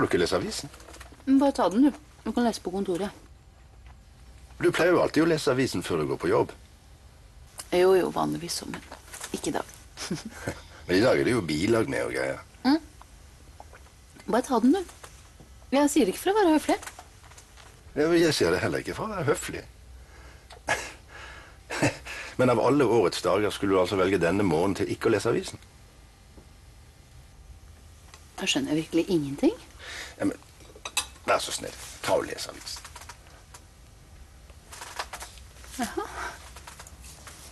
du ikke lese avisen? Bare ta den, du. Du kan lese på kontoret. Du pleier jo alltid å lese avisen før du går på jobb. Jo, jo, vanligvis så, men ikke i dag. Men i dag er det jo bilag med og greier. Bare ta den, du. Jeg sier det ikke for å være høflig. Ja, Jeg sier det heller ikke for å være høflig. Men av alle årets dager skulle du altså velge denne morgenen til ikke å lese avisen? Jeg skjønner virkelig ingenting. Ja, men Vær så snill, ta og les avisen.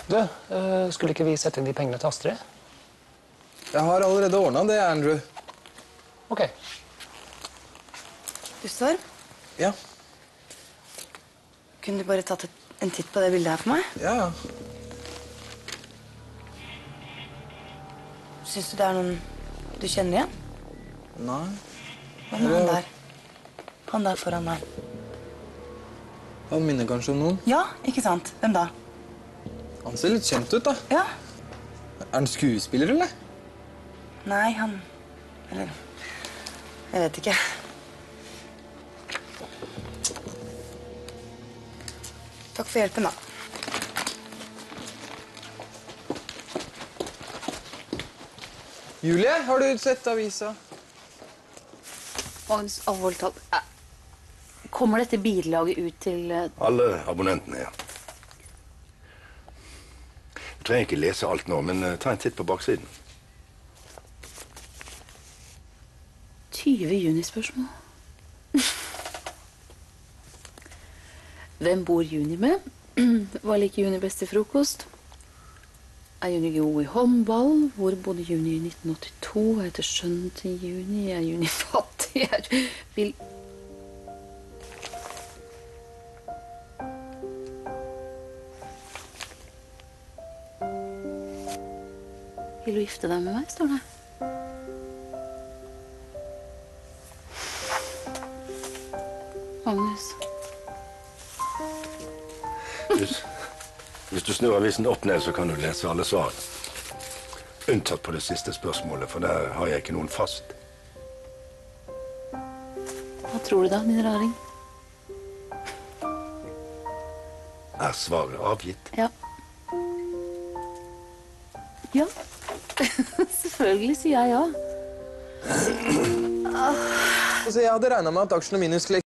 Du, eh, skulle ikke vi sette inn de pengene til Astrid? Jeg har allerede ordna det, Andrew. Ok. Gustav, Ja, kunne du bare tatt et, en titt på det bildet her for meg? ja, ja. Syns du det er noen du kjenner igjen? Nei. Hva med han der? Han der foran meg. Han minner kanskje om noen. Ja, ikke sant? Hvem da? Han ser litt kjent ut, da. Ja. Er han skuespiller, eller? Nei, han Eller Jeg vet ikke. Takk for hjelpen, da. Julie, har du sett avisa? Alvorlig talt. eh, Kommer dette bilaget ut til eh, Alle abonnentene, ja. Du trenger ikke lese alt nå, men eh, ta en titt på baksiden. 20 juni-spørsmål? Hvem bor Juni med? Hva liker Juni best til frokost? Er Juni god i håndball? Hvor bodde Juni i 1982? Hva heter sønnen til Juni? Er Juni fattig? Er... Vil... Vil du gifte deg med meg, står det. Magnus. Hvis, hvis du snur avisen opp ned, så kan du lese alle svarene. Unntatt på det siste spørsmålet, for der har jeg ikke noen fast. Hva tror du da, din raring? Er svaret avgitt? Ja. Ja. Selvfølgelig sier jeg ja. Altså, jeg hadde regna med at aksjene mine skulle